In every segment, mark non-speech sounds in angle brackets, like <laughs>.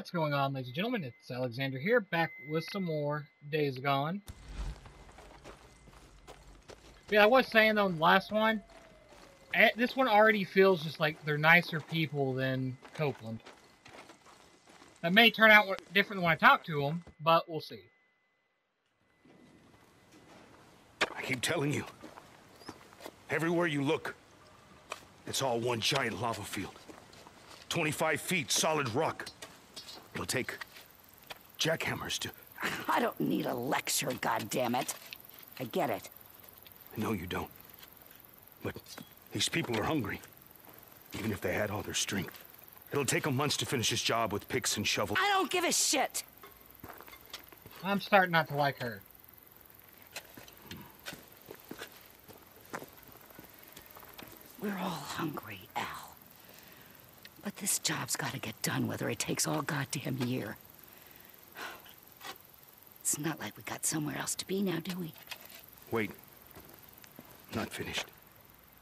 What's going on, ladies and gentlemen? It's Alexander here, back with some more Days Gone. Yeah, I was saying though, the last one, eh, this one already feels just like they're nicer people than Copeland. That may turn out different when I talk to them, but we'll see. I keep telling you. Everywhere you look, it's all one giant lava field. 25 feet solid rock. It'll take jackhammers to... I don't need a lecture, goddammit. I get it. No, you don't. But these people are hungry. Even if they had all their strength. It'll take them months to finish his job with picks and shovels. I don't give a shit! I'm starting not to like her. We're all hungry, Al. But this job's gotta get done whether it takes all goddamn year. It's not like we got somewhere else to be now, do we? Wait. Not finished.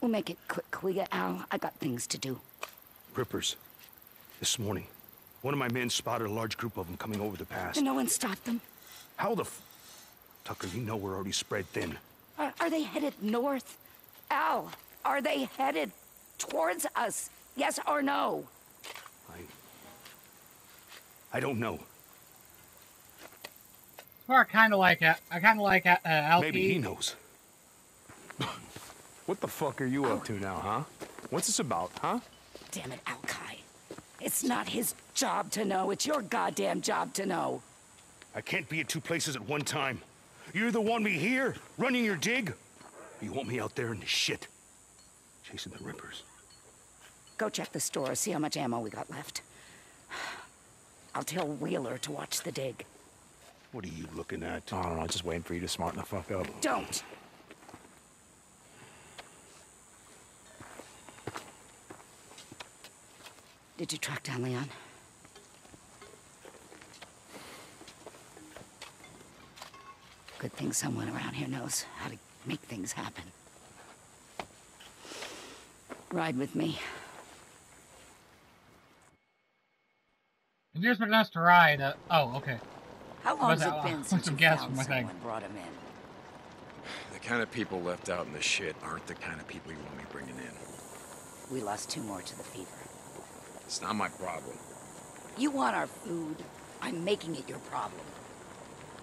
We'll make it quick, will ya, Al? I got things to do. Rippers. This morning, one of my men spotted a large group of them coming over the pass. And no one stopped them? How the f... Tucker, you know we're already spread thin. Are, are they headed north? Al, are they headed towards us? Yes or no? I... I don't know. Well, I kind of like I kind of like uh, Alfie. Maybe he knows. <laughs> what the fuck are you up to now, huh? What's this about, huh? Damn it, Alkai. It's not his job to know. It's your goddamn job to know. I can't be at two places at one time. You either want me here, running your dig, or you want me out there in the shit, chasing the Rippers. Go check the store, see how much ammo we got left. I'll tell Wheeler to watch the dig. What are you looking at? I don't know, just waiting for you to smarten the fuck up. Don't! Did you track down Leon? Good thing someone around here knows how to make things happen. Ride with me. If you're expecting to ride, uh, oh, okay. How long has it been <laughs> since some you gas found from my someone thing. brought him in? The kind of people left out in the shit aren't the kind of people you want me bringing in. We lost two more to the fever. It's not my problem. You want our food? I'm making it your problem.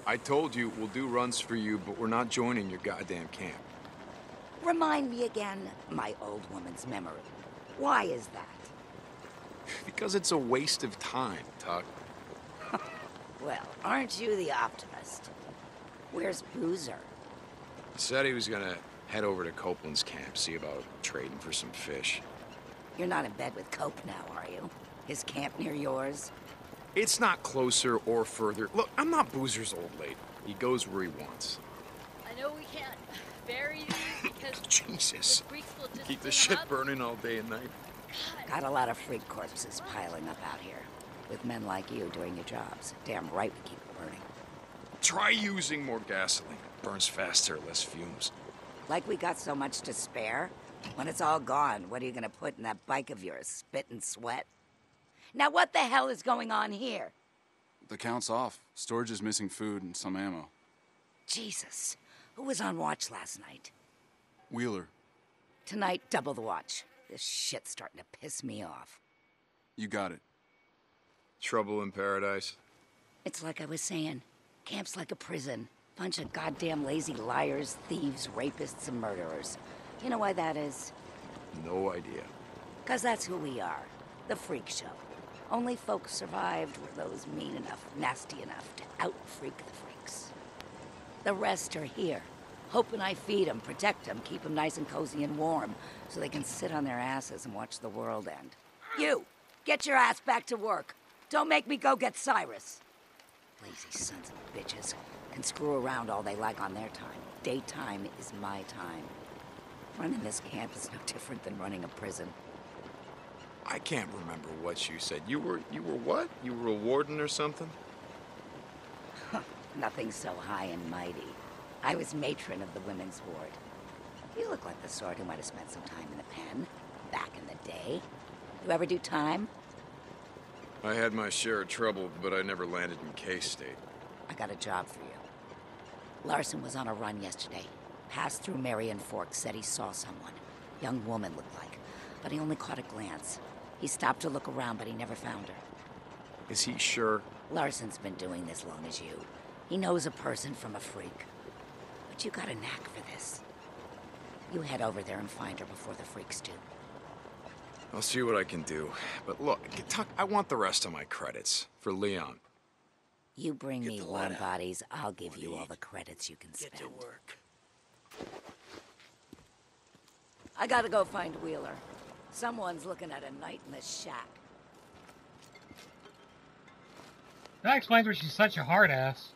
I told you we'll do runs for you, but we're not joining your goddamn camp. Remind me again, my old woman's memory. Why is that? Because it's a waste of time, Tuck. <laughs> Well, aren't you the optimist? Where's Boozer? He said he was gonna head over to Copeland's camp, see about trading for some fish. You're not in bed with Cope now, are you? His camp near yours? It's not closer or further. Look, I'm not Boozer's old lady. He goes where he wants. I know we can't bury you <laughs> because Jesus. the will just Keep the shit up. burning all day and night. Got a lot of freak corpses piling up out here. With men like you doing your jobs. Damn right we keep it burning. Try using more gasoline. Burns faster, less fumes. Like we got so much to spare. When it's all gone, what are you gonna put in that bike of yours? Spit and sweat? Now what the hell is going on here? The count's off. Storage is missing food and some ammo. Jesus. Who was on watch last night? Wheeler, Tonight, double the watch. This shit's starting to piss me off. you got it. Trouble in paradise. It's like I was saying. Camp's like a prison. Bunch of goddamn lazy liars, thieves, rapists, and murderers. You know why that is? No idea. Because that's who we are. The freak show. Only folks survived were those mean enough, nasty enough to out-freak the freaks. The rest are here. Hoping I feed them, protect them, keep them nice and cozy and warm, so they can sit on their asses and watch the world end. You! Get your ass back to work. Don't make me go get Cyrus. Lazy sons of bitches can screw around all they like on their time. Daytime is my time. Running this camp is no <laughs> different than running a prison. I can't remember what you said. You were you were what? You were a warden or something? <laughs> Nothing so high and mighty. I was matron of the women's ward. You look like the sort who might have spent some time in the pen, back in the day. You ever do time? I had my share of trouble, but I never landed in K-State. I got a job for you. Larson was on a run yesterday. Passed through Marion Fork, said he saw someone. Young woman looked like, but he only caught a glance. He stopped to look around, but he never found her. Is he sure? Larson's been doing this long as you. He knows a person from a freak. But you got a knack for this. You head over there and find her before the freaks do. I'll see what I can do. But look, Tuck, I want the rest of my credits for Leon. You bring Get me the warm bodies, I'll give you all the credits you can spend. Get to work. I gotta go find Wheeler. Someone's looking at a night in the shack. That explains why she's such a hard ass.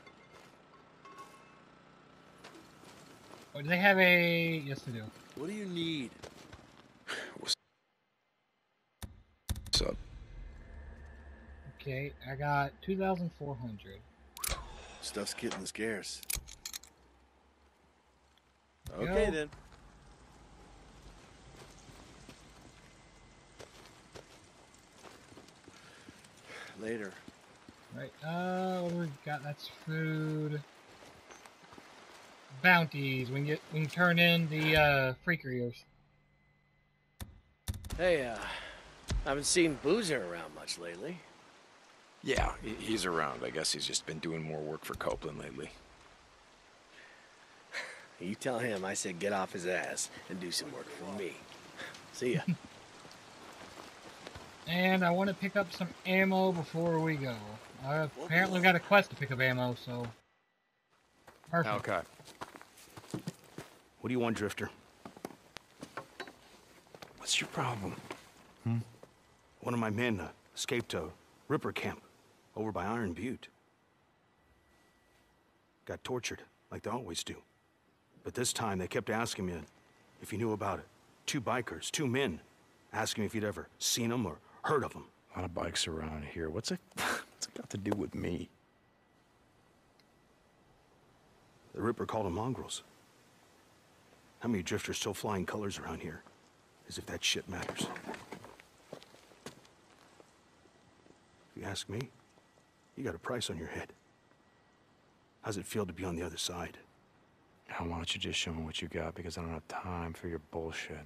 Oh, do they have a... Yes, they do. What do you need? What's up? Okay, I got 2,400. Stuff's getting scarce. Go. Okay then. Later. Right, uh, what do we got? That's food. Bounties. We can get, we can turn in the, uh, freaker ears. Hey, uh, I haven't seen Boozer around much lately. Yeah, he's around. I guess he's just been doing more work for Copeland lately. <laughs> You tell him I said get off his ass and do some work for me. <laughs> See ya. <laughs> And I want to pick up some ammo before we go. I apparently got a quest to pick up ammo, so... Perfect. Okay. What do you want, Drifter? What's your problem? One of my men uh, escaped a Ripper camp over by Iron Butte. Got tortured, like they always do. But this time they kept asking me if you knew about it. Two bikers, two men, asking me if you'd ever seen them or heard of them. A lot of bikes around here. What's it? <laughs> What's it got to do with me? The Ripper called them mongrels. How many drifters still flying colors around here? As if that shit matters. If you ask me, you got a price on your head. How's it feel to be on the other side? Now, why don't you just show me what you got? Because I don't have time for your bullshit.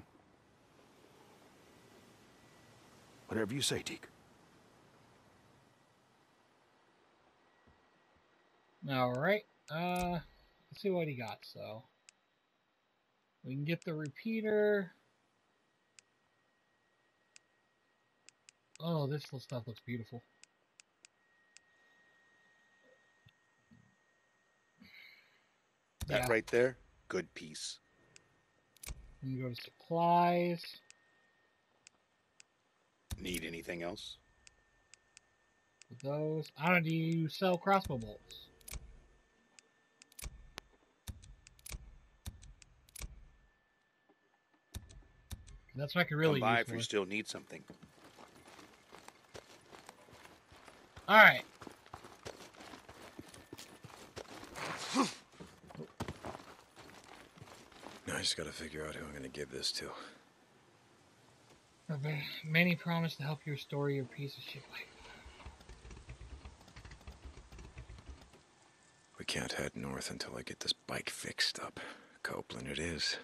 Whatever you say, Deke. Alright, uh, let's see what he got, so. We can get the repeater. Oh, this little stuff looks beautiful. That Yeah. right there, good piece. We can go to supplies. Need anything else? Those. I don't know, do you sell crossbow bolts? That's what I could really Come by use if you still need something. Alright. <sighs> Now I just gotta figure out who I'm gonna give this to. Many promise to help you restore your piece of shit life. We can't head north until I get this bike fixed up. Copeland it is.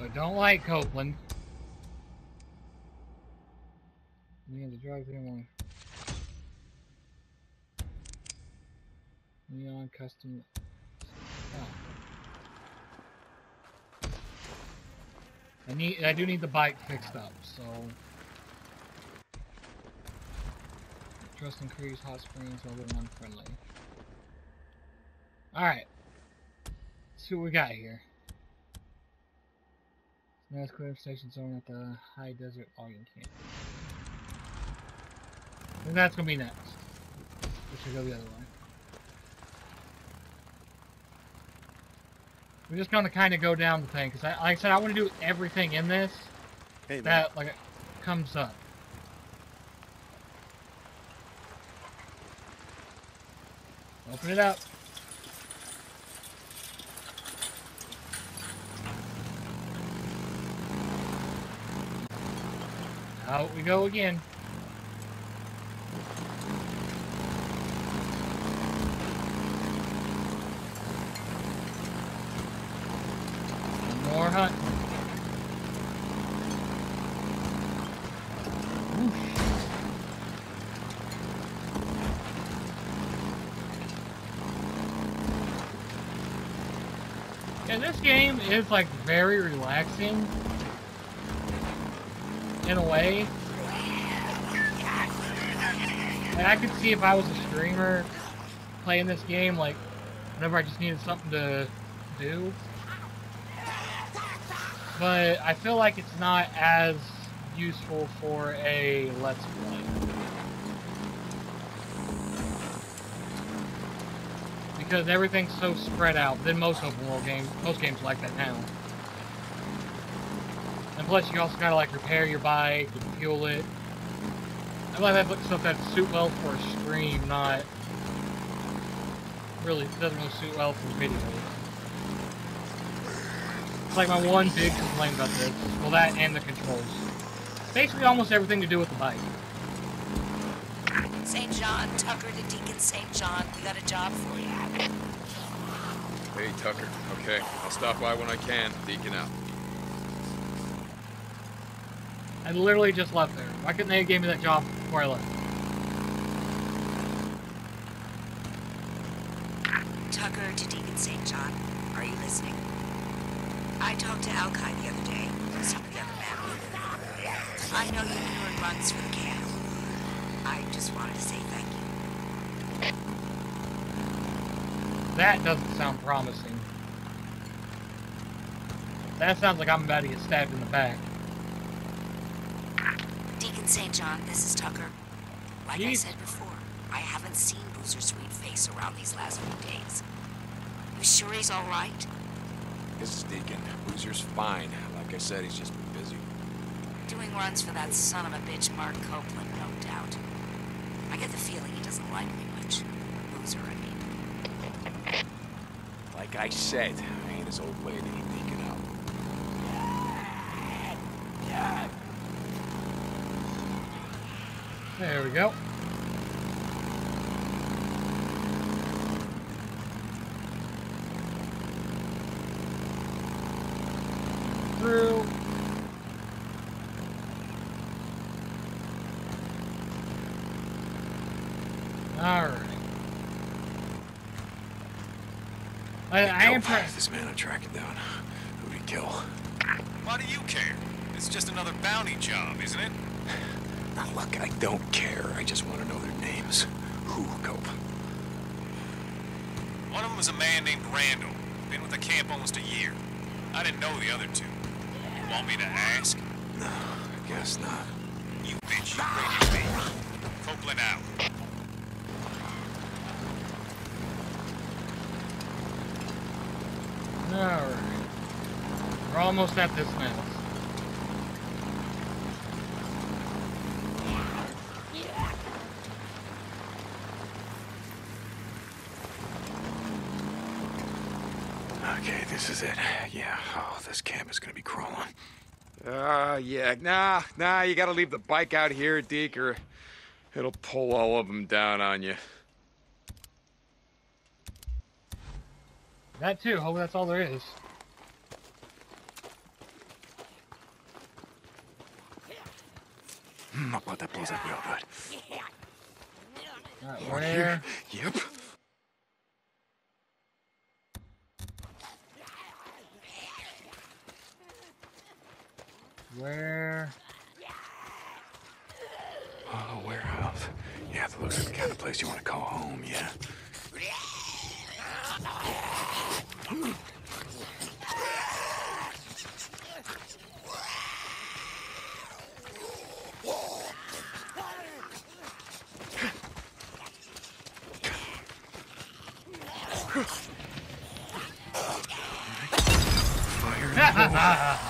I don't like Copeland. Man, the drugs anymore. Neon custom. Oh. I need. I do need the bike fixed up. So. Trust increase hot springs a little unfriendly. All right. Let's see what we got here. Next clear station zone at the high desert logging camp. And that's gonna be next. We should go the other way. We're just gonna kind of go down the thing, because I, like I said, I want to do everything in this Hey, man. that like comes up. Open it up. Out we go again. More hunt. And this game is like very relaxing in a way. And I could see if I was a streamer playing this game, like whenever I just needed something to do. But I feel like it's not as useful for a Let's Play. Because everything's so spread out than most open world games. Most games like that now. And plus, you also gotta like repair your bike and fuel it. I like that stuff that suit well for a stream, not really doesn't really suit well for video. It's like my one big complaint about this. Well, that and the controls. Basically, almost everything to do with the bike. St. John, Tucker to Deacon St. John. We got a job for you. Hey, Tucker. Okay, I'll stop by when I can. Deacon out. I literally just left there. Why couldn't they have gave me that job before I left? Tucker to Deacon St. John. Are you listening? I talked to Alkai the other day. Some of the other men. I know been doing runs for the camp. I just wanted to say thank you. That doesn't sound promising. That sounds like I'm about to get stabbed in the back. Deacon St. John, this is Tucker. Like I said before, I haven't seen Boozer sweet face around these last few days. You sure he's all right? This is Deacon. Boozer's fine. Like I said, he's just been busy. Doing runs for that son of a bitch, Mark Copeland, no doubt. I get the feeling he doesn't like me much. Boozer, I mean. Like I said, I ain't his old lady. Deacon out. There we go. Through. Alright. I, I am trying. This man I'm tracking down. Who'd he kill? Why do you care? It's just another bounty job, isn't it? Now look, I don't care. I just want to know their names. Who, Cope? One of them was a man named Randall. Been with the camp almost a year. I didn't know the other two. Want me to ask? No, I guess not. You bitch, you ready to be. Copeland out. Alright. We're almost at this mess. Okay, this is it. Yeah, oh, this camp is gonna be crawling. Uh, yeah, nah, nah, you gotta leave the bike out here, Deke, or it'll pull all of them down on you. That too. Hope that's all there is. Hmm, I bet that blows up real good. Alright, One where? here. Yep. Where? Oh, warehouse. Yeah, that looks like the kind of place you want to call home, yeah. <laughs> Fire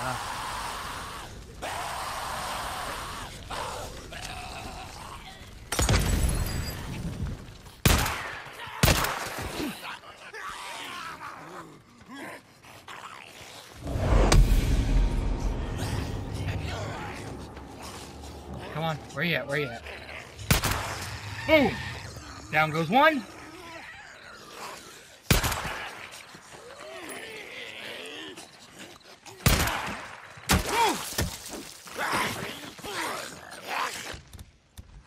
Come on. Where you at? Where you at? Boom! Down goes one.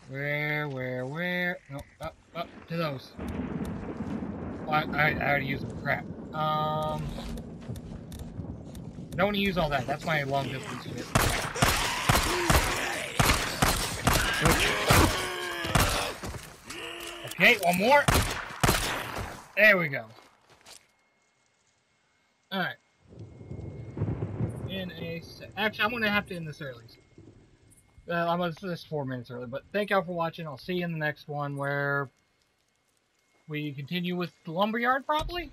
Where, where, where? No, up, up to those. I, I, I already used them. Crap. Um, I don't want to use all that. That's my long distance shit. Okay, one more. There we go. Alright. In a. Actually, I'm going to have to end this early. I'm going to this four minutes early, but thank y'all for watching. I'll see you in the next one where we continue with the lumberyard, probably.